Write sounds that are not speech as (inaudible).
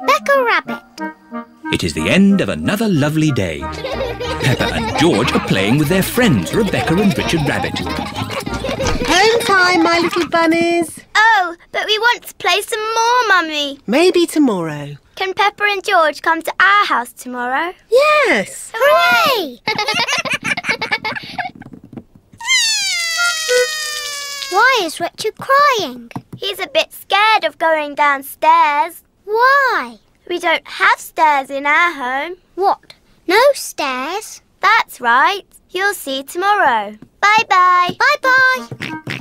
Rebecca Rabbit. It is the end of another lovely day. Peppa and George are playing with their friends, Rebecca and Richard Rabbit. Home time, my little bunnies. Oh, but we want to play some more, Mummy. Maybe tomorrow. Can Peppa and George come to our house tomorrow? Yes. Hooray! (laughs) Why is Richard crying? He's a bit scared of going downstairs. We don't have stairs in our home. What? No stairs? That's right. You'll see tomorrow. Bye-bye. Bye-bye.